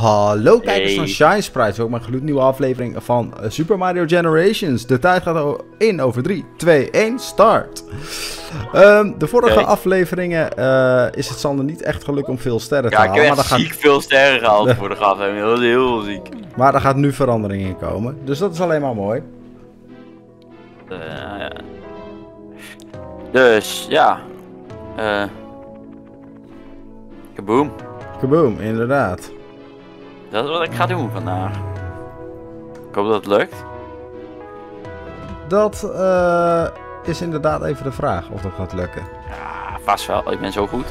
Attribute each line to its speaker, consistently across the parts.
Speaker 1: Hallo kijkers
Speaker 2: Hey.
Speaker 1: van Shine Sprites, ook mijn gloednieuwe aflevering van eh, Super Mario Generations. De tijd gaat in over 3, 2, 1, start. Ehm, de vorige afleveringen eh, is het Sander niet echt gelukt om veel sterren te
Speaker 2: Ja, ik
Speaker 1: halen.
Speaker 2: heb ziek
Speaker 1: gaat,
Speaker 2: veel sterren gehaald voor de aflevering. Dat was heel ziek.
Speaker 1: maar daar gaat nu verandering in komen. Dus dat is alleen maar mooi.
Speaker 2: Eh, ja. dus, ja. Eh. kaboom.
Speaker 1: Kaboom, inderdaad.
Speaker 2: Dat is wat ik ga doen vandaag. Ik hoop dat het lukt.
Speaker 1: Dat eh, is inderdaad even de vraag of dat gaat lukken.
Speaker 2: Ja, vast wel. Ik ben zo goed.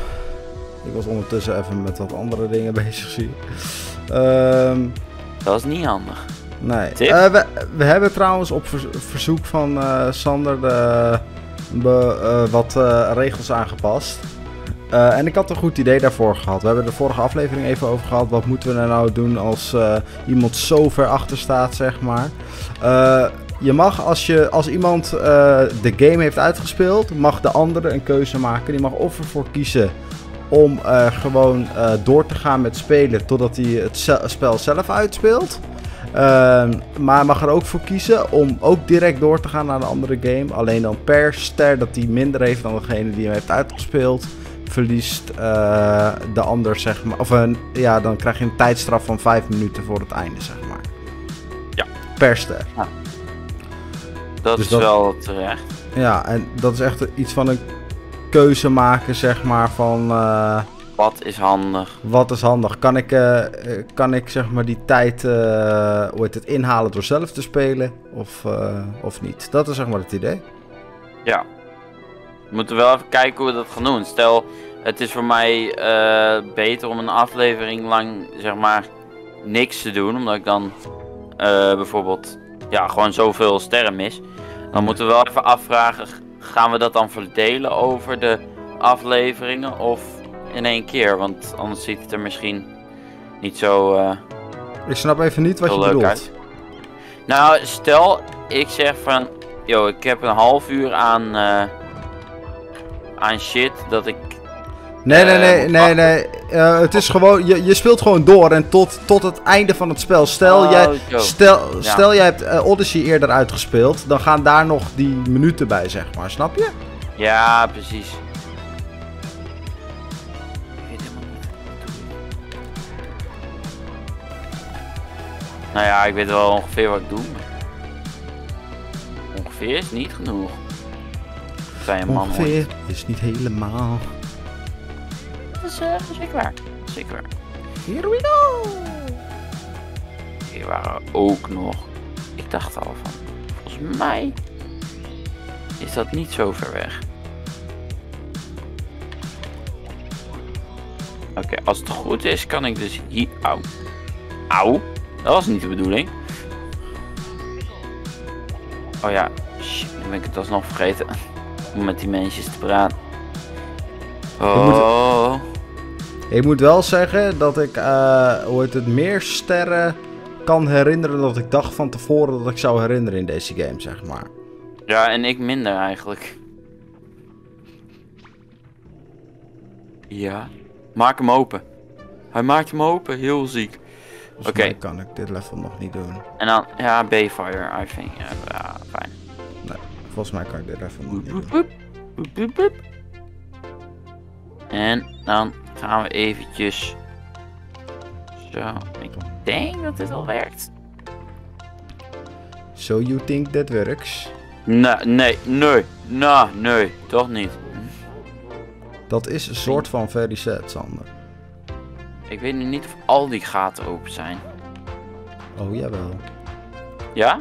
Speaker 1: Ik was ondertussen even met wat andere dingen bezig, zie. Ehm,
Speaker 2: Dat is niet handig.
Speaker 1: Nee. Eh, we, we hebben trouwens op ver- verzoek van eh, Sander de, be- wat regels aangepast. Eh, en ik had een goed idee daarvoor gehad. We hebben de vorige aflevering even over gehad. Wat moeten we nou doen als eh, iemand zo ver achter staat, zeg maar. Eh, je mag als, je, als iemand de game heeft uitgespeeld, mag de andere een keuze maken. Die mag of ervoor kiezen om gewoon door te gaan met spelen totdat hij het spel zelf uitspeelt. Ehm, maar mag er ook voor kiezen om ook direct door te gaan naar een andere game. Alleen dan per ster dat hij minder heeft dan degene die hem heeft uitgespeeld, verliest eh, de ander, zeg maar. Of een, ja, dan krijg je een tijdstraf van 5 minuten voor het einde, zeg maar.
Speaker 2: Ja.
Speaker 1: Per ster.
Speaker 2: Dat
Speaker 1: Dus
Speaker 2: is
Speaker 1: dat-
Speaker 2: wel terecht.
Speaker 1: Ja, en dat is echt iets van een keuze maken, zeg maar, van eh,
Speaker 2: Wat is handig?
Speaker 1: wat is handig. Kan ik, eh, eh, kan ik zeg maar die tijd eh, hoe heet het, inhalen door zelf te spelen of, eh, of niet? Dat is zeg maar het idee.
Speaker 2: Ja. We moeten wel even kijken hoe we dat gaan doen. Stel, het is voor mij eh, beter om een aflevering lang, zeg maar, niks te doen. Omdat ik dan eh, bijvoorbeeld, ja, gewoon zoveel sterren mis. Dan moeten we wel even afvragen, gaan we dat dan verdelen over de afleveringen of in één keer? Want anders ziet het er misschien niet zo... eh,
Speaker 1: Ik snap even niet wat je bedoelt.
Speaker 2: uit. Nou, stel ik zeg van, yo, ik heb een half uur aan, aan shit dat ik.
Speaker 1: Nee, nee,
Speaker 2: Eh,
Speaker 1: nee, nee, nee. Eh, het is gewoon, je, je speelt gewoon door en tot, tot het einde van het spel. Stel,
Speaker 2: Oh,
Speaker 1: jij, stel, stel jij hebt eh, Odyssey eerder uitgespeeld, dan gaan daar nog die minuten bij, zeg maar. Snap je?
Speaker 2: Ja, precies. Ik weet helemaal niet wat ik doe. Nou ja, ik weet wel ongeveer wat ik doe. Ongeveer is niet genoeg. Zijn een man hoor.
Speaker 1: Ongeveer is niet helemaal.
Speaker 2: Dat is eh, zeker waar. Zeker waar.
Speaker 1: Here we go.
Speaker 2: Hier waren ook nog. Ik dacht al van. Volgens mij is dat niet zo ver weg. Oké, als het goed is, kan ik dus hier. Auw. Auw. Dat was niet de bedoeling. Oh ja. Shit, nu ben ik het alsnog vergeten. Om met die mensen te praten. Oh.
Speaker 1: Ik moet wel zeggen dat ik, eh, hoe heet het, meer sterren kan herinneren dan ik dacht van tevoren dat ik zou herinneren in deze game, zeg maar.
Speaker 2: Ja, en ik minder eigenlijk. Ja. Maak hem open. Hij maakt hem open, heel ziek.
Speaker 1: Dus
Speaker 2: Oké.
Speaker 1: kan ik dit level nog niet doen.
Speaker 2: En dan, ja, B-Fire, I think. Ja.
Speaker 1: Volgens mij kan ik dit even
Speaker 2: Boep. En dan gaan we eventjes... Zo, ik denk dat dit al werkt.
Speaker 1: So you think that works?
Speaker 2: Nee, nee, nee, nee, toch niet.
Speaker 1: Dat is een soort van very sad, Sander.
Speaker 2: Ik weet nu niet of al die gaten open zijn.
Speaker 1: Oh, jawel.
Speaker 2: Ja?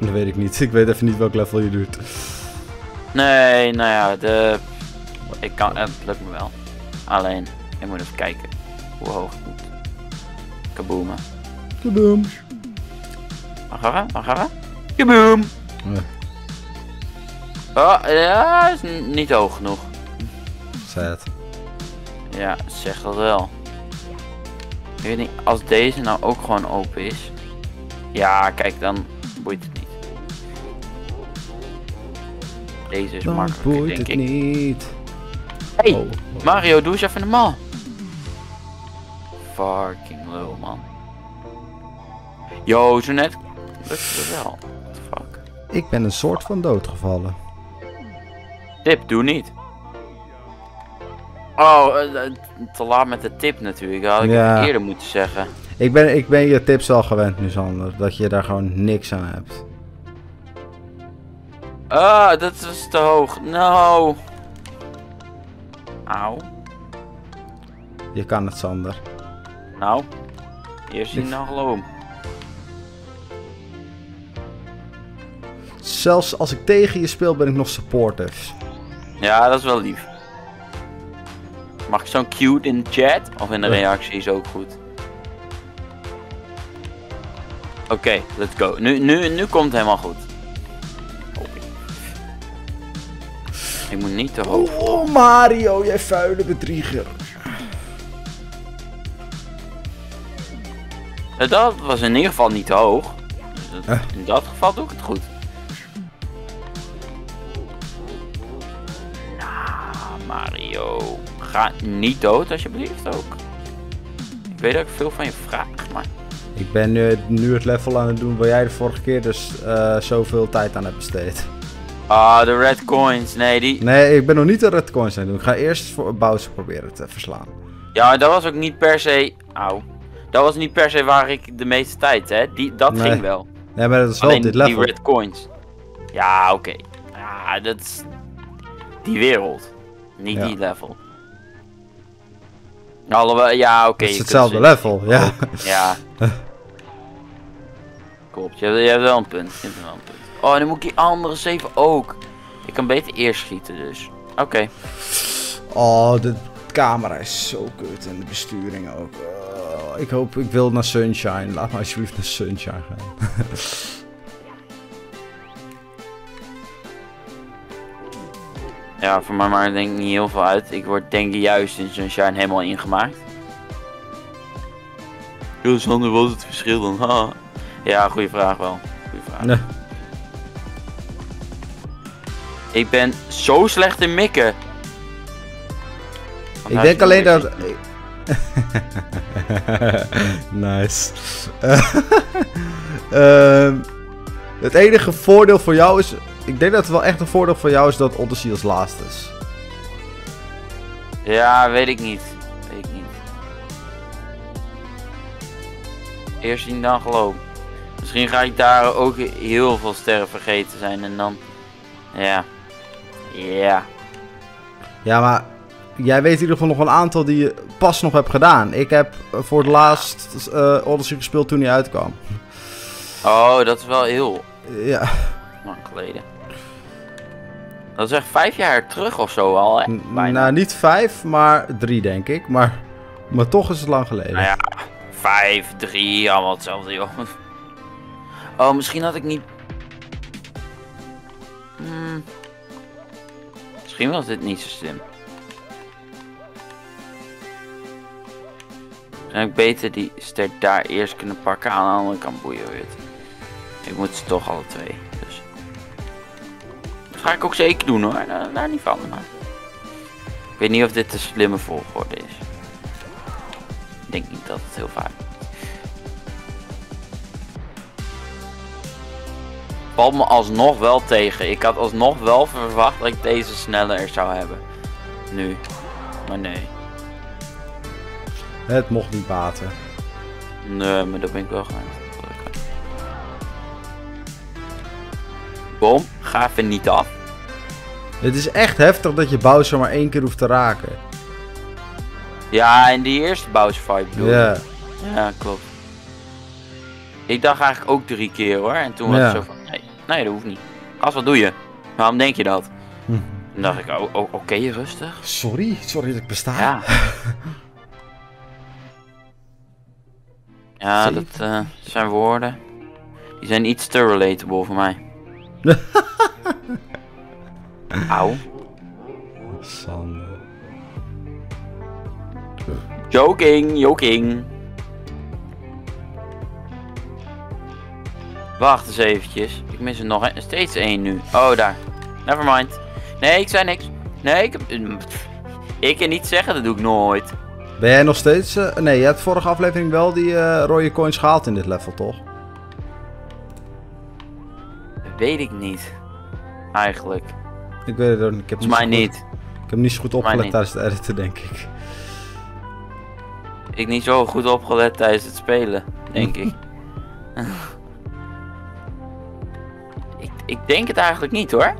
Speaker 1: Dat weet ik niet. Ik weet even niet welk level je doet.
Speaker 2: Nee, nou ja, de... Ik kan, het lukt me wel. Alleen, ik moet even kijken hoe hoog het moet. Kaboomen.
Speaker 1: Kaboom.
Speaker 2: Gaan we? Kaboom!
Speaker 1: Eh,
Speaker 2: Oh, ja, is niet hoog genoeg.
Speaker 1: sad.
Speaker 2: Ja, zeg dat wel. Ik weet niet, als deze nou ook gewoon open is. Ja, kijk, dan boeit het Deze is
Speaker 1: boeit
Speaker 2: denk
Speaker 1: het
Speaker 2: ik.
Speaker 1: niet.
Speaker 2: Hey,
Speaker 1: Oh.
Speaker 2: Mario, doe eens even normaal. Fucking low, man. Yo, zo net lukte het wel. What the fuck?
Speaker 1: Ik ben een soort van doodgevallen.
Speaker 2: Tip, doe niet. Oh, eh, eh, te laat met de tip natuurlijk. Had ik
Speaker 1: Ja.
Speaker 2: eerder moeten zeggen.
Speaker 1: Ik ben, ik ben je tips wel gewend nu, Sander. Dat je daar gewoon niks aan hebt.
Speaker 2: Ah, dat was te hoog. No. Auw.
Speaker 1: Je kan het, Sander.
Speaker 2: Nou. Eerst zien dan geloven.
Speaker 1: Zelfs als ik tegen je speel, ben ik nog supportive.
Speaker 2: Ja, dat is wel lief. Mag ik zo'n cute in de chat? Of in de
Speaker 1: Ja.
Speaker 2: reactie is ook goed. Oké, let's go. Nu, nu, nu komt het helemaal goed. Ik moet niet te hoog.
Speaker 1: Oh, Mario, jij vuile bedrieger.
Speaker 2: Eh, Dat was in ieder geval niet te hoog.
Speaker 1: Eh.
Speaker 2: In dat geval doe ik het goed. Nou, Mario. Ga niet dood alsjeblieft ook. Ik weet dat ik veel van je vraag, maar...
Speaker 1: Ik ben nu, nu het level aan het doen waar jij de vorige keer dus eh, zoveel tijd aan hebt besteed.
Speaker 2: Ah, de red coins. Nee, die...
Speaker 1: Nee, ik ben nog niet de red coins aan het doen. Ik ga eerst voor Bowser proberen te verslaan.
Speaker 2: Ja, dat was ook niet per se... Auw. Dat was niet per se waar ik de meeste tijd, hè. Die, dat
Speaker 1: Nee.
Speaker 2: ging wel.
Speaker 1: Nee, maar dat is wel
Speaker 2: Alleen
Speaker 1: dit
Speaker 2: die
Speaker 1: level.
Speaker 2: red coins. Ja, oké. Ja, dat is... Die wereld. Niet
Speaker 1: Ja.
Speaker 2: die level. Alhoewel, ja, oké.
Speaker 1: Het is hetzelfde level, ja.
Speaker 2: Ja. Klopt, je hebt, je hebt wel een punt. Je hebt wel een punt. Oh, nu moet ik die andere zeven ook. Ik kan beter eerst schieten, dus. Oké.
Speaker 1: Oh, de camera is zo kut en de besturing ook. Oh, ik hoop, ik wil naar Sunshine. Laat me alsjeblieft naar Sunshine gaan.
Speaker 2: Ja, voor mij maakt het denk ik niet heel veel uit. Ik word denk ik juist in Sunshine helemaal ingemaakt. Yo Sander, wat is het verschil dan? Ha. Ja, goede vraag wel. Goeie vraag.
Speaker 1: Nee.
Speaker 2: Ik ben zo slecht in mikken. Want
Speaker 1: Ik denk alleen dat... nice. Ehm, het enige voordeel voor jou is... Ik denk dat het wel echt een voordeel voor jou is dat Odyssey als laatste is.
Speaker 2: Ja, weet ik niet. Weet ik niet. Eerst zien dan geloven. Misschien ga ik daar ook heel veel sterren vergeten zijn en dan... Ja. Ja.
Speaker 1: Ja, maar jij weet in ieder geval nog een aantal die je pas nog hebt gedaan. Ik heb eh, voor het laatst eh, Odyssey gespeeld toen hij uitkwam.
Speaker 2: Oh, dat is wel heel
Speaker 1: Ja,
Speaker 2: lang geleden. Dat is echt vijf jaar terug of zo al, hè?
Speaker 1: n-
Speaker 2: Bijna.
Speaker 1: nou niet vijf, maar drie denk ik. Maar, maar toch is het lang geleden.
Speaker 2: Nou ja, vijf, drie, allemaal hetzelfde, joh. Oh, misschien had ik niet... Misschien was dit niet zo slim. Zou ik beter die ster daar eerst kunnen pakken, aan de andere kant boeien weer. Ik moet ze toch alle twee, dus... Dat ga ik ook zeker doen hoor, daar, daar niet van. Maar... Ik weet niet of dit de slimme volgorde is. Ik denk niet dat het heel vaak Valt me alsnog wel tegen. Ik had alsnog wel verwacht dat ik deze sneller zou hebben. Nu. Maar nee.
Speaker 1: Het mocht niet baten.
Speaker 2: Nee, maar dat ben ik wel gewend. Bom, ga even niet af.
Speaker 1: Het is echt heftig dat je Bowser maar één keer hoeft te raken.
Speaker 2: Ja, en die eerste Bowser fight bedoel
Speaker 1: Ja.
Speaker 2: ik. Ja, klopt. Ik dacht eigenlijk ook drie keer hoor. En toen was
Speaker 1: Ja.
Speaker 2: het zo van, nee, dat hoeft niet. Als wat doe je? Waarom denk je dat?
Speaker 1: Hm.
Speaker 2: Toen dacht ik, oh, oh, oké, rustig.
Speaker 1: Sorry, sorry dat ik besta.
Speaker 2: Ja. ja, dat eh, zijn woorden. Die zijn iets te relatable voor mij. Auw.
Speaker 1: Sander.
Speaker 2: Joking, joking. Wacht eens eventjes. Ik mis er nog een, steeds één nu. Oh, daar. Nevermind. Nee, ik zei niks. Nee, ik heb... Ik kan niet zeggen, dat doe ik nooit.
Speaker 1: Ben jij nog steeds... eh, nee, je hebt vorige aflevering wel die eh rode coins gehaald in dit level, toch?
Speaker 2: weet ik niet. Eigenlijk.
Speaker 1: Ik weet het ook niet. Ik heb
Speaker 2: mij
Speaker 1: goed-
Speaker 2: niet.
Speaker 1: Ik heb niet zo goed opgelet tijdens het editen, denk ik.
Speaker 2: Ik niet zo goed opgelet tijdens het spelen, denk ik. Ik. Denk het eigenlijk niet hoor.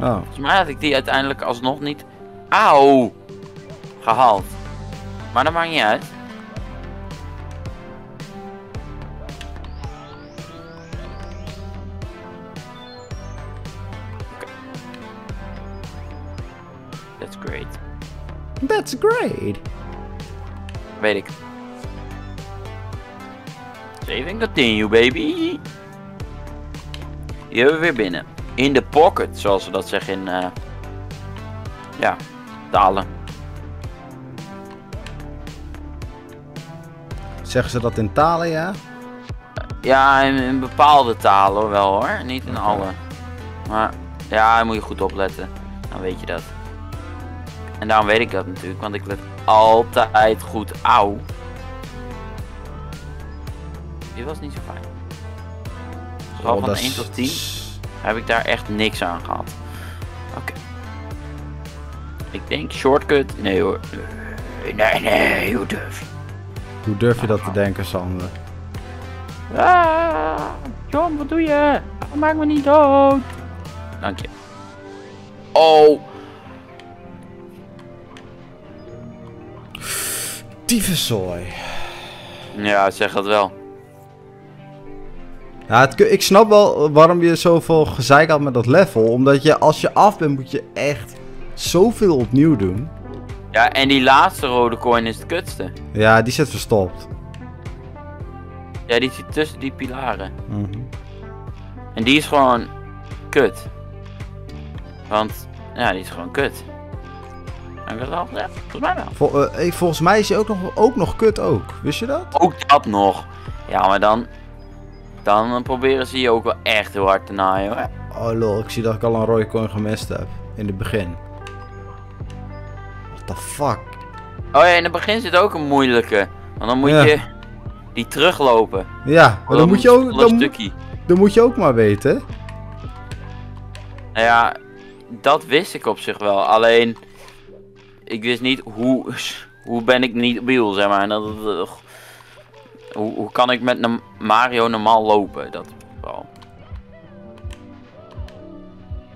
Speaker 1: Oh,
Speaker 2: Volgens mij had ik die uiteindelijk alsnog niet. Auw! Gehaald. Maar dat maakt niet uit. Oké. That's great.
Speaker 1: that's great.
Speaker 2: Weet ik. Save and continue, baby. Die hebben we weer binnen. In de pocket, zoals we dat zeggen in... eh, ja, talen.
Speaker 1: Zeggen ze dat in talen, ja?
Speaker 2: Ja, in, in bepaalde talen wel hoor. Niet in alle. Maar ja, daar moet je goed opletten. Dan weet je dat. En daarom weet ik dat natuurlijk, want ik let altijd goed. Auw. Dit was niet zo fijn. Vooral
Speaker 1: Oh,
Speaker 2: van
Speaker 1: dat
Speaker 2: 1
Speaker 1: is-
Speaker 2: tot 10 heb ik daar echt niks aan gehad. Oké. Ik denk shortcut. Nee hoor. Nee, nee, nee, hoe durf je?
Speaker 1: Hoe durf je dat te denken, Sander?
Speaker 2: Ah, John, wat doe je? Maak me niet dood. Dank je. Oh,
Speaker 1: Tyfuszooi.
Speaker 2: ja, zeg dat wel.
Speaker 1: Ja, het, ik snap wel waarom je zoveel gezeik had met dat level. Omdat je, als je af bent, moet je echt zoveel opnieuw doen.
Speaker 2: Ja, en die laatste rode coin is het kutste.
Speaker 1: Ja, die zit verstopt.
Speaker 2: Ja, die zit tussen die pilaren.
Speaker 1: Mhm.
Speaker 2: En die is gewoon kut. Want, ja, die is gewoon kut. Dat al gezegd? Volgens mij wel.
Speaker 1: Vol- eh, volgens mij is hij ook nog, ook nog kut ook. Wist je dat?
Speaker 2: Ook dat nog. Ja, maar dan... Dan proberen ze je ook wel echt heel hard te naaien hoor.
Speaker 1: Oh lol, ik zie dat ik al een rode coin gemist heb. In het begin. What the fuck?
Speaker 2: Oh ja, in het begin zit ook een moeilijke. Want dan moet
Speaker 1: Ja.
Speaker 2: je die teruglopen.
Speaker 1: Ja, maar dan moet je ook,
Speaker 2: een
Speaker 1: dan, moet-
Speaker 2: stukje.
Speaker 1: dan moet je ook maar weten.
Speaker 2: Nou ja, dat wist ik op zich wel. Alleen, ik wist niet hoe, hoe ben ik niet mobiel, zeg maar. En Dat, dat- hoe, hoe kan ik met een Mario normaal lopen? Dat wel.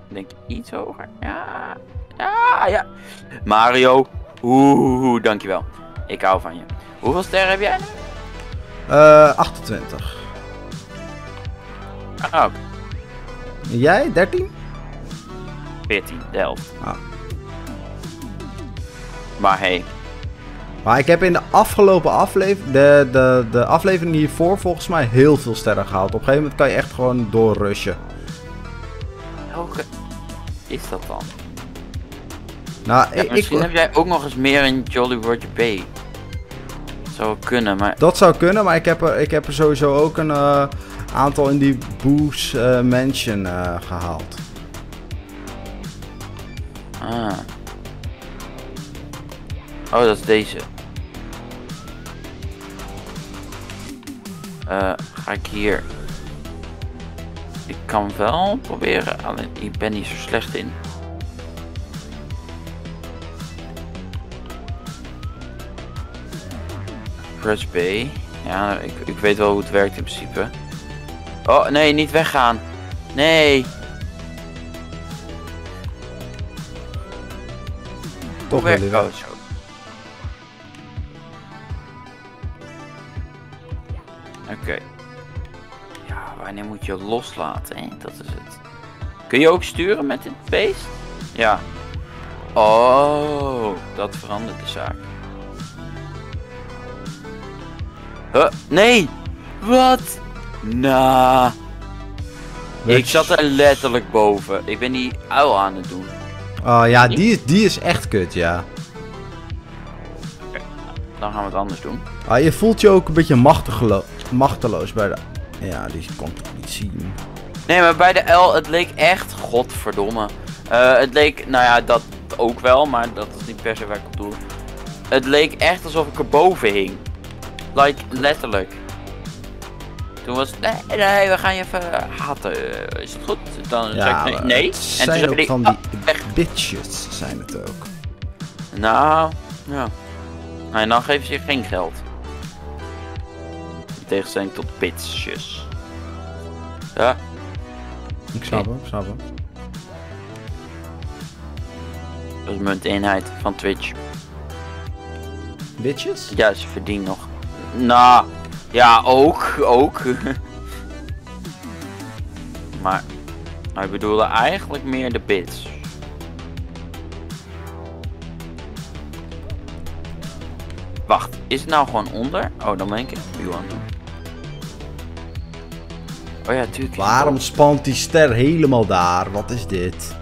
Speaker 2: Ik Denk iets hoger. Ja, ja, ja. Mario, oeh, dankjewel. Ik hou van je. Hoeveel sterren heb jij?
Speaker 1: Eh 28.
Speaker 2: Ah.
Speaker 1: En Jij? 13?
Speaker 2: 14, de helft.
Speaker 1: Ah.
Speaker 2: Maar hey,
Speaker 1: Maar ik heb in de afgelopen aflevering, de, de, de aflevering hiervoor volgens mij heel veel sterren gehaald. Op een gegeven moment kan je echt gewoon doorrushen.
Speaker 2: welke is dat dan?
Speaker 1: Nou,
Speaker 2: Ja,
Speaker 1: ik,
Speaker 2: misschien
Speaker 1: ik,
Speaker 2: heb jij ook nog eens meer in Jolly Roger Bay. Zou kunnen, maar
Speaker 1: dat zou kunnen, maar ik heb er, ik heb er sowieso ook een eh, aantal in die Boos eh, Mansion eh, gehaald.
Speaker 2: Ah. Oh, dat is deze. Eh, ga ik hier. Ik kan wel proberen, alleen ik ben niet zo slecht in. Press B. Ja, ik, ik weet wel hoe het werkt in principe. Oh, nee, niet weggaan. Nee.
Speaker 1: Toch wel
Speaker 2: moet je loslaten, hè? Dat is het. Kun je ook sturen met dit beest? Ja. Oh, dat verandert de zaak. Huh? Nee! Wat? Nah. Ik zat er letterlijk boven. Ik ben die uil aan het doen.
Speaker 1: Oh ja, die is, die is echt kut, ja.
Speaker 2: Dan gaan we het anders doen.
Speaker 1: Ah, je voelt je ook een beetje machteloos bij de... Ja, die toch niet zien.
Speaker 2: Nee, maar bij de L, het leek echt, godverdomme. Eh, het leek, nou ja, dat ook wel, maar dat is niet per se waar ik op doe. Het leek echt alsof ik erboven hing. Like, letterlijk. Toen was het, nee, nee, we gaan je even haten. Is het goed? Dan
Speaker 1: Ja,
Speaker 2: zei ik, nee. En toen zei hij,
Speaker 1: van
Speaker 2: "Ah,
Speaker 1: die
Speaker 2: weg."
Speaker 1: bitches, zijn het ook.
Speaker 2: Nou, ja. Nou, En dan geven ze je geen geld. In tegenstelling tot bitches. Ja,
Speaker 1: Ik snap hem, ik snap hem.
Speaker 2: dat is munteenheid van Twitch.
Speaker 1: Bitches?
Speaker 2: Ja, ze verdienen nog. Nou, ja, ook, ook. maar, hij bedoelde eigenlijk meer de bits. Wacht, is het nou gewoon onder? Oh, dan ben ik het Oh ja, tuurlijk. is het
Speaker 1: Waarom spant die ster helemaal daar? Wat is dit?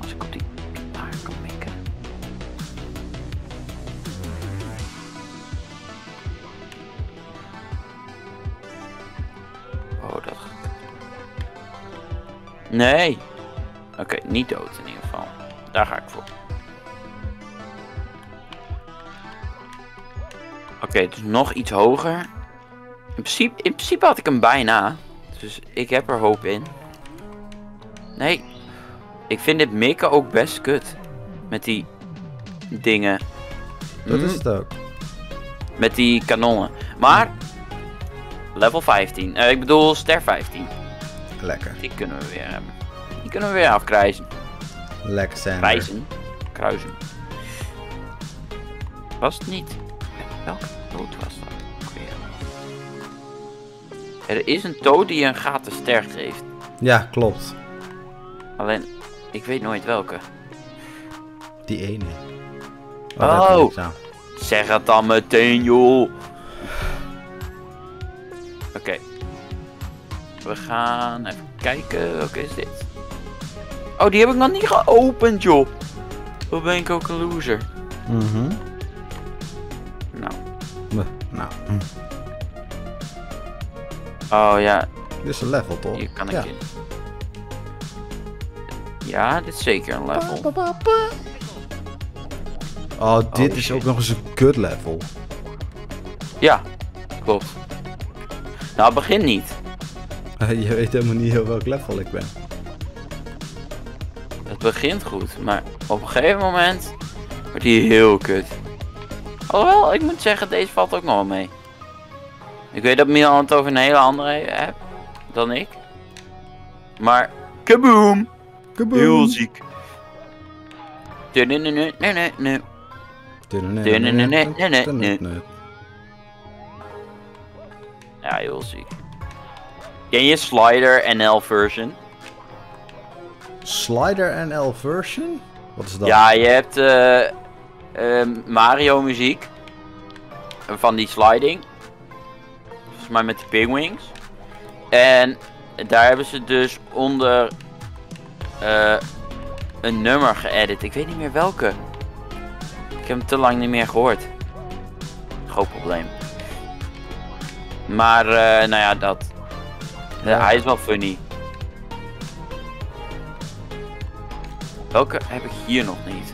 Speaker 2: Als ik op die daar kan mikken. Oh, dat. Nee. Oké, niet dood in ieder geval. Daar ga ik voor. Oké, dus nog iets hoger. In principe, in principe had ik hem bijna. Dus ik heb er hoop in. Nee, ik vind dit mikken ook best kut. Met die dingen.
Speaker 1: Dat is het ook.
Speaker 2: Met die kanonnen. Maar, level 15. Eh, ik bedoel, ster 15.
Speaker 1: Lekker.
Speaker 2: Die kunnen we weer hebben. Die kunnen we weer afkrijzen.
Speaker 1: Lekker zijn.
Speaker 2: Krijzen. Kruisen. Was het niet? Welke dood was dat? Er is een toad die een gaten ster geeft.
Speaker 1: Ja, klopt.
Speaker 2: Alleen, ik weet nooit welke.
Speaker 1: Die ene.
Speaker 2: Oh.
Speaker 1: aan.
Speaker 2: Zeg het dan meteen, joh. Oké. We gaan even kijken. Welke is dit? Oh, die heb ik nog niet geopend, joh. Hoe ben ik ook een loser?
Speaker 1: Mhm.
Speaker 2: Nou.
Speaker 1: Nou, hm.
Speaker 2: Oh ja,
Speaker 1: dit is een level toch?
Speaker 2: hier kan ik
Speaker 1: ja.
Speaker 2: in. Ja, dit is zeker een level.
Speaker 1: Pa. Oh, dit
Speaker 2: Oh,
Speaker 1: is
Speaker 2: shit.
Speaker 1: ook nog eens een kut level.
Speaker 2: Ja, klopt. Nou, begin niet.
Speaker 1: Je weet helemaal niet heel welk level ik ben.
Speaker 2: Het begint goed, maar op een gegeven moment wordt hij heel kut. Alhoewel, ik moet zeggen, deze valt ook nog wel mee. Ik weet dat Milan het over een hele andere hebt dan ik. Maar, kaboom!
Speaker 1: Kaboom.
Speaker 2: Heel ziek. Nee, nee, nee, nee, nee, nee. Ja, heel ziek. Ken je Slider NL version?
Speaker 1: Slider NL version? Wat is dat?
Speaker 2: Ja, je hebt eh, eh, Mario muziek. Van die sliding. Volgens mij met die pingwings. En daar hebben ze dus onder eh, een nummer geëdit. Ik weet niet meer welke. Ik heb hem te lang niet meer gehoord. Groot probleem. Maar, eh, nou ja, dat. Ja. hij is wel funny. Welke heb ik hier nog niet?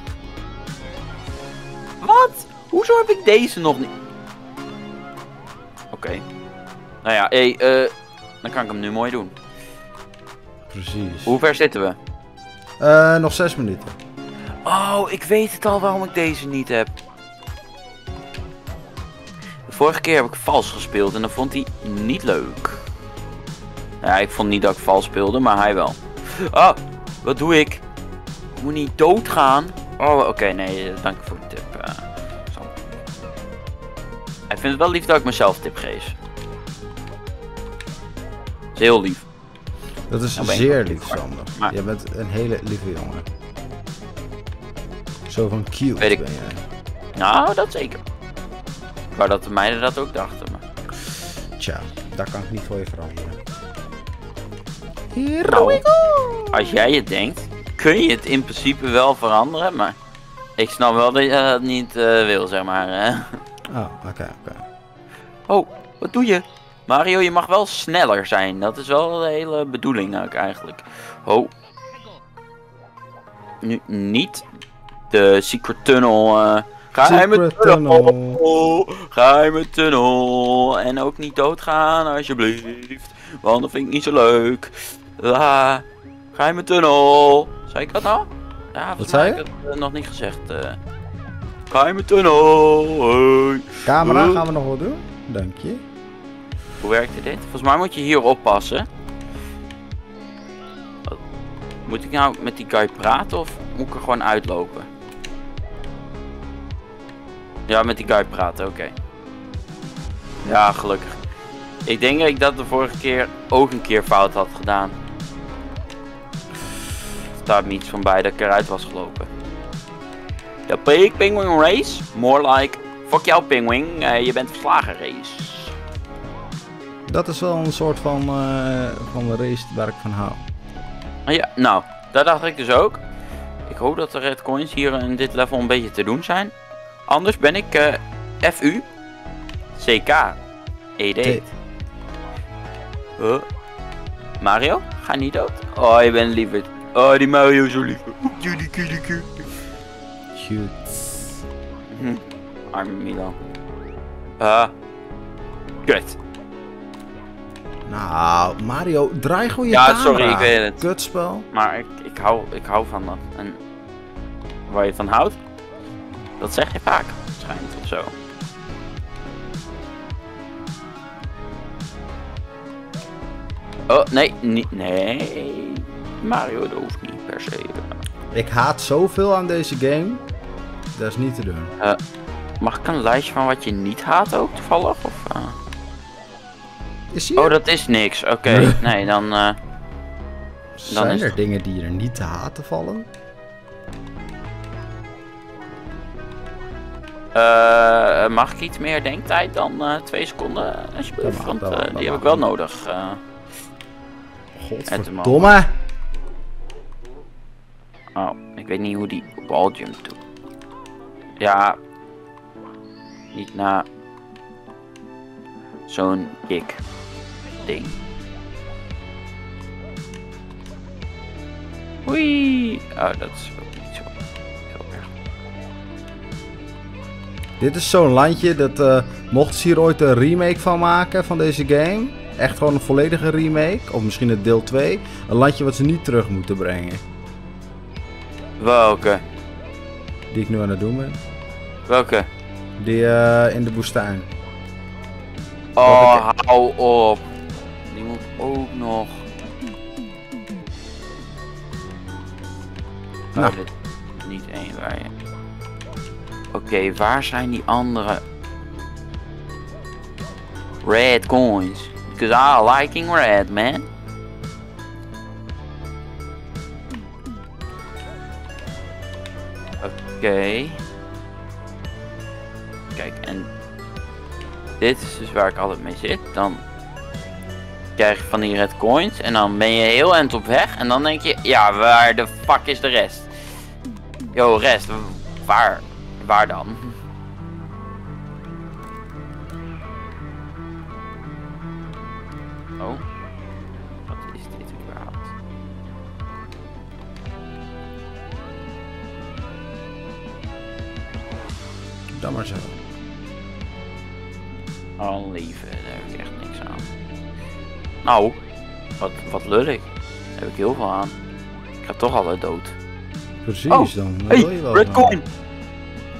Speaker 2: Wat? Hoezo heb ik deze nog niet? Nou ja, hey, eh, dan kan ik hem nu mooi doen.
Speaker 1: Precies.
Speaker 2: Hoe ver zitten we?
Speaker 1: Eh, nog zes minuten.
Speaker 2: Oh, ik weet het al waarom ik deze niet heb. De vorige keer heb ik vals gespeeld en dan vond hij niet leuk. Ja, ik vond niet dat ik vals speelde, maar hij wel. Ah, wat doe ik? Ik moet niet doodgaan. Oh, oké, nee, eh, dank voor de tip. Sam. Hij vindt het wel lief dat ik mezelf tip geef. Heel lief.
Speaker 1: Dat is
Speaker 2: Nou
Speaker 1: zeer lief,
Speaker 2: maar-
Speaker 1: Sander.
Speaker 2: maar-
Speaker 1: Je bent een hele lieve jongen. Zo van cute
Speaker 2: Weet ik.
Speaker 1: ben jij.
Speaker 2: Nou, dat zeker. Wou dat de meiden dat ook dachten, maar...
Speaker 1: Tja, daar kan ik niet voor je veranderen. Here
Speaker 2: Nou,
Speaker 1: we go!
Speaker 2: Als jij het denkt, kun je het in principe wel veranderen, maar ik snap wel dat je dat niet eh, wil, zeg maar. hè.
Speaker 1: Oh, oké, oké.
Speaker 2: Oh, wat doe je? Mario, je mag wel sneller zijn. Dat is wel de hele bedoeling ook eigenlijk. Oh. Nu niet de secret tunnel eh, Geheime
Speaker 1: Secret
Speaker 2: tunnel.
Speaker 1: tunnel.
Speaker 2: Geheime tunnel. En ook niet doodgaan, alsjeblieft. Want dat vind ik niet zo leuk. La. Geheime tunnel. Zei ik dat nou? Ja, volgens
Speaker 1: zei je?
Speaker 2: heb ik eh, nog niet gezegd. eh. Geheime tunnel. Hoi.
Speaker 1: Camera, gaan we nog wat doen? Dank je.
Speaker 2: Hoe werkte dit? Volgens mij moet je hier oppassen. Wat- Moet ik nou met die guy praten of moet ik er gewoon uitlopen? Ja, met die guy praten, oké. Ja, gelukkig. Ik denk dat ik dat de vorige keer ook een keer fout had gedaan. Er staat me van bij dat ik eruit was gelopen. De Big Penguin Race? More like, fuck jou Penguin, eh, je bent verslagen race.
Speaker 1: Dat is wel een soort van, eh, van de race waar ik van hou.
Speaker 2: Ja, nou, dat dacht ik dus ook. Ik hoop dat de red coins hier in dit level een beetje te doen zijn. Anders ben ik eh, FU CK ED. Huh? Mario? Ga niet dood. Oh, je bent lief. Oh, die Mario zo lief.
Speaker 1: Cute.
Speaker 2: Hm, Arme Milan. Ah. kut.
Speaker 1: Nou, Mario, draai gewoon je
Speaker 2: Ja,
Speaker 1: camera.
Speaker 2: sorry, ik weet het.
Speaker 1: Kutspel.
Speaker 2: Maar ik, ik, hou, ik hou van dat. En waar je van houdt, dat zeg je vaak. Schijnt of zo. Oh, nee, niet, nee. Mario, dat hoeft niet per se.
Speaker 1: Ik haat zoveel aan deze game. Dat is niet te doen.
Speaker 2: Mag ik een lijstje van wat je niet haat ook toevallig? Of, eh?
Speaker 1: Is hier?
Speaker 2: Oh, dat is niks. Oké,
Speaker 1: Nee.
Speaker 2: nee, dan... eh,
Speaker 1: Zijn
Speaker 2: is
Speaker 1: er
Speaker 2: het-
Speaker 1: dingen die er niet te haten vallen?
Speaker 2: eh, mag ik iets meer denktijd dan eh, twee seconden, alsjeblieft? Want eh,
Speaker 1: mag,
Speaker 2: die heb ik wel nodig. eh.
Speaker 1: Godverdomme.
Speaker 2: Oh, ik weet niet hoe die balljump doet. Ja. Niet na zo'n kick ding. Oei. Oh, dat is ook niet zo heel erg.
Speaker 1: Dit is zo'n landje dat eh mochten ze hier ooit een remake van maken van deze game. Echt gewoon een volledige remake. Of misschien het deel 2. Een landje wat ze niet terug moeten brengen.
Speaker 2: Welke?
Speaker 1: Die ik nu aan het doen ben.
Speaker 2: Welke?
Speaker 1: Die eh, in de woestijn.
Speaker 2: Oh, hou op. Ook nog.
Speaker 1: Nou.
Speaker 2: Dit niet één waar je. Oké, waar zijn die andere? Red coins. Because I liking red, man. Oké. Kijk, en dit is dus waar ik altijd mee zit. Dan krijg je van die red coins en dan ben je heel eind op weg. En dan denk je, ja, waar de fuck is de rest? Yo, rest, waar? Waar dan? Oh, wat is dit überhaupt?
Speaker 1: Dan.
Speaker 2: Nou, wat, wat lul ik. Daar heb ik heel veel aan. Ik ga toch altijd dood.
Speaker 1: Precies
Speaker 2: Oh,
Speaker 1: dan. Dan
Speaker 2: Hey,
Speaker 1: wil je wel
Speaker 2: red
Speaker 1: gaan.
Speaker 2: coin!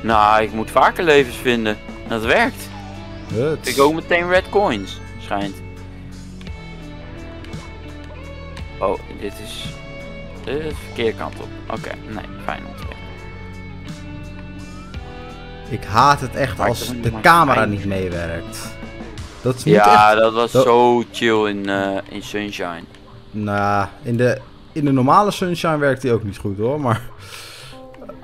Speaker 2: Nou, ik moet vaker levens vinden. Dat werkt.
Speaker 1: Huts.
Speaker 2: Ik ook meteen red coins, schijnt. Oh, dit is... De verkeerde kant op. Oké, nee, fijn weten.
Speaker 1: Ik haat het echt als de
Speaker 2: het
Speaker 1: camera niet meewerkt. Dat is niet
Speaker 2: Ja,
Speaker 1: echt...
Speaker 2: dat was
Speaker 1: dat-
Speaker 2: zo chill in, eh, in Sunshine.
Speaker 1: Nou, in de, in de normale Sunshine werkt die ook niet goed hoor, maar...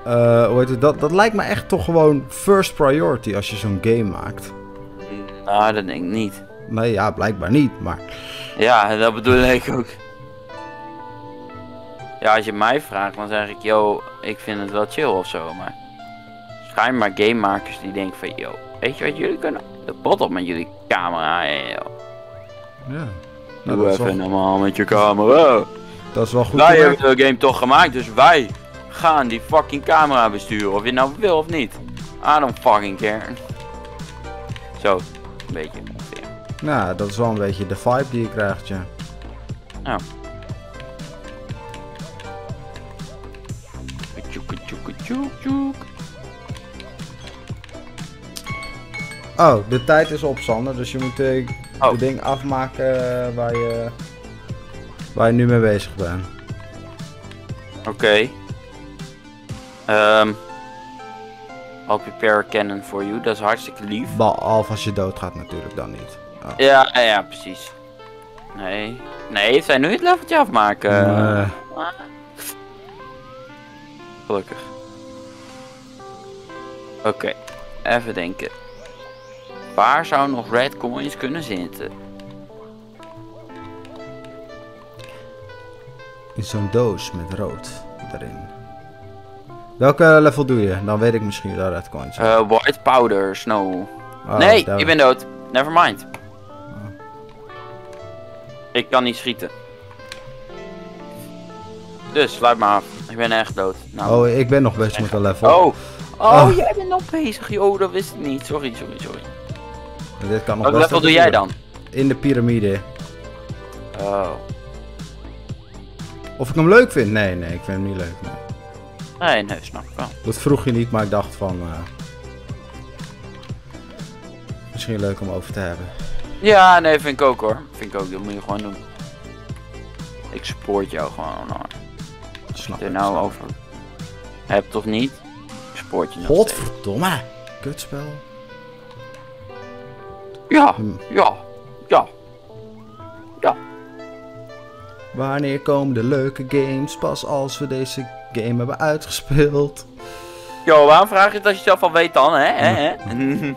Speaker 1: eh, hoe heet het? Dat, dat lijkt me echt toch gewoon first priority als je zo'n game maakt.
Speaker 2: Nou, dat denk ik niet.
Speaker 1: Nee, ja, blijkbaar niet, maar...
Speaker 2: Ja, dat bedoel ik ook. Ja, als je mij vraagt, dan zeg ik, yo, ik vind het wel chill of zo, maar... Schijnbaar gamemakers die denken van, yo, weet je wat jullie kunnen? De pot op met jullie camera, joh.
Speaker 1: Ja. Nou,
Speaker 2: Doe even
Speaker 1: wel,
Speaker 2: normaal met je camera.
Speaker 1: dat is wel goed
Speaker 2: Wij hebben de game toch gemaakt, dus wij gaan die fucking camera besturen, of je nou wil of niet. I don't fucking care. Zo, een beetje ongeveer.
Speaker 1: Nou, dat is wel een beetje de vibe die je krijgt, ja.
Speaker 2: Ja. Tjoek, tjoek, tjoek, tjoek.
Speaker 1: Oh, de tijd is op, Sander. Dus je moet eh,
Speaker 2: Oh.
Speaker 1: ding afmaken eh, waar, je, waar je nu mee bezig bent.
Speaker 2: Oké. Ehm. I'll prepare a cannon for you. Dat is hartstikke lief.
Speaker 1: Behalve als je doodgaat natuurlijk dan niet. Oh.
Speaker 2: Ja, ja, precies. Nee. Nee, zij nu het leveltje afmaken. Gelukkig. Oké, even denken. Waar zou nog red coins kunnen zitten?
Speaker 1: in zo'n doos met rood erin. Welke level doe je? Dan weet ik misschien waar red coins zijn.
Speaker 2: Eh, white powder, snow.
Speaker 1: Oh,
Speaker 2: nee, ik ben dood. Never mind. Ik kan niet schieten. Dus, sluit maar af. Ik ben echt dood. Nou.
Speaker 1: Oh, ik ben nog bezig met een level.
Speaker 2: Oh. Oh,
Speaker 1: Oh.
Speaker 2: jij bent nog bezig. joh, dat wist ik niet. Sorry, sorry, sorry.
Speaker 1: Dit kan nog
Speaker 2: Welk level doe jij dan?
Speaker 1: In de piramide.
Speaker 2: Oh.
Speaker 1: Of ik hem leuk vind? Nee, nee, ik vind hem niet leuk. Nee.
Speaker 2: Nee, nee, snap ik wel.
Speaker 1: Dat vroeg je niet, maar ik dacht van... eh, misschien leuk om over te hebben.
Speaker 2: Ja, nee, vind ik ook hoor. Vind ik ook, dat moet je gewoon doen. Ik support jou gewoon hoor.
Speaker 1: Snap
Speaker 2: Er
Speaker 1: ik,
Speaker 2: nou
Speaker 1: snap
Speaker 2: over. Heb toch niet? Ik support je nog steeds.
Speaker 1: Godverdomme! Kutspel.
Speaker 2: Ja,
Speaker 1: Hm.
Speaker 2: ja, ja.
Speaker 1: Wanneer komen de leuke games? Pas als we deze game hebben uitgespeeld.
Speaker 2: Yo, waarom vraag je het als je zelf al weet dan, hè? hè,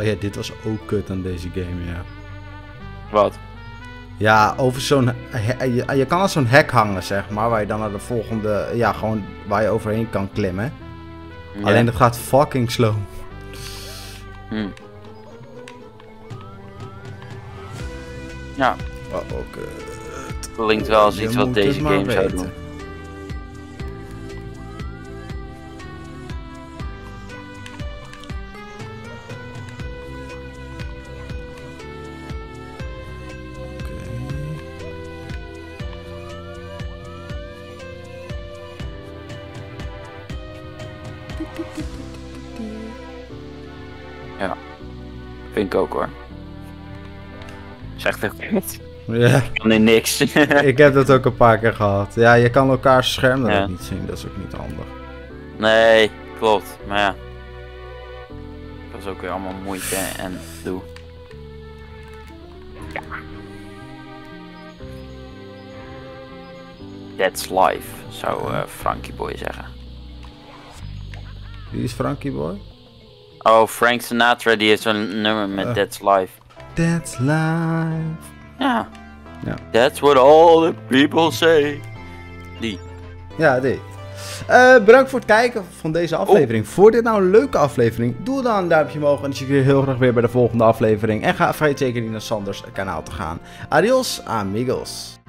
Speaker 1: Oh ja, dit was ook kut aan deze game, ja.
Speaker 2: Wat?
Speaker 1: Ja, over zo'n... Je, je kan aan zo'n hek hangen, zeg maar, waar je dan naar de volgende... Ja, gewoon waar je overheen kan klimmen.
Speaker 2: Ja.
Speaker 1: Alleen dat gaat fucking slow.
Speaker 2: Hm. Ja,
Speaker 1: Oh, oké.
Speaker 2: klinkt wel als iets wat deze game zou doen. Ik ook hoor. Zegt ook niet.
Speaker 1: Ja,
Speaker 2: Ik kan in niks.
Speaker 1: ik heb dat ook een paar keer gehad. Ja, je kan elkaars scherm dan
Speaker 2: Ja.
Speaker 1: ook niet zien. Dat is ook niet handig.
Speaker 2: nee, klopt. Maar ja. Dat is ook weer allemaal moeite en doe. Ja. That's life, zou eh, Frankie Boy zeggen.
Speaker 1: Wie is Frankie Boy?
Speaker 2: Oh, Frank Sinatra die heeft zo'n nummer met
Speaker 1: Eh.
Speaker 2: That's life.
Speaker 1: That's life.
Speaker 2: Ja.
Speaker 1: Ja.
Speaker 2: That's what all the people say. Die.
Speaker 1: Ja, die. Eh, bedankt voor het kijken van deze aflevering. Vond dit nou een leuke aflevering? Doe dan een duimpje omhoog en dan zie ik je heel graag weer bij de volgende aflevering. En ga vergeet zeker niet naar Sanders kanaal te gaan. Adios, amigos.